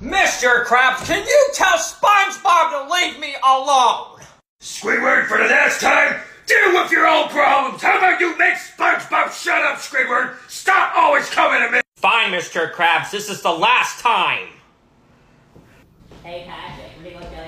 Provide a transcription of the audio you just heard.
Mr. Krabs, can you tell SpongeBob to leave me alone? Squidward, for the last time, deal with your own problems. How about you make SpongeBob shut up, Squidward? Stop always coming to me. Fine, Mr. Krabs, this is the last time. Hey, Patrick, what are you going to